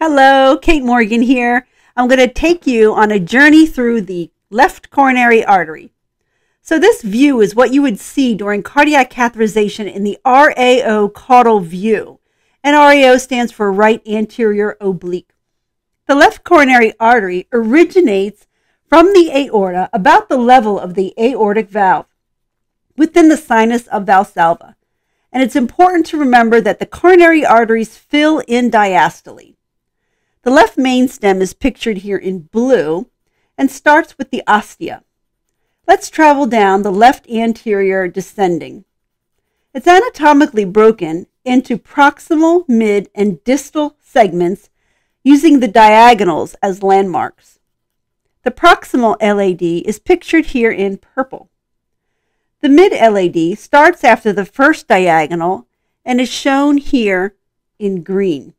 Hello, Kate Morgan here. I'm going to take you on a journey through the left coronary artery. So, this view is what you would see during cardiac catheterization in the RAO caudal view. And RAO stands for right anterior oblique. The left coronary artery originates from the aorta about the level of the aortic valve within the sinus of Valsalva. And it's important to remember that the coronary arteries fill in diastole. The left main stem is pictured here in blue and starts with the ostia. Let's travel down the left anterior descending. It's anatomically broken into proximal, mid, and distal segments using the diagonals as landmarks. The proximal LAD is pictured here in purple. The mid LAD starts after the first diagonal and is shown here in green.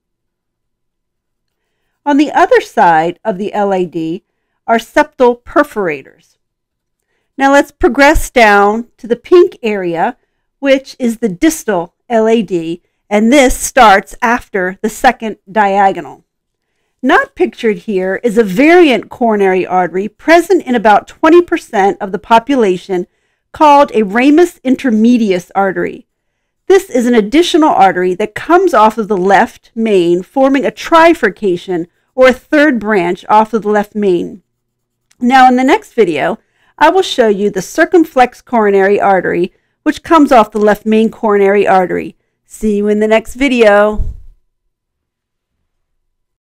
On the other side of the LAD are septal perforators. Now let's progress down to the pink area, which is the distal LAD, and this starts after the second diagonal. Not pictured here is a variant coronary artery present in about 20% of the population called a ramus intermedius artery. This is an additional artery that comes off of the left main, forming a trifurcation or a third branch off of the left main. Now, in the next video, I will show you the circumflex coronary artery, which comes off the left main coronary artery. See you in the next video.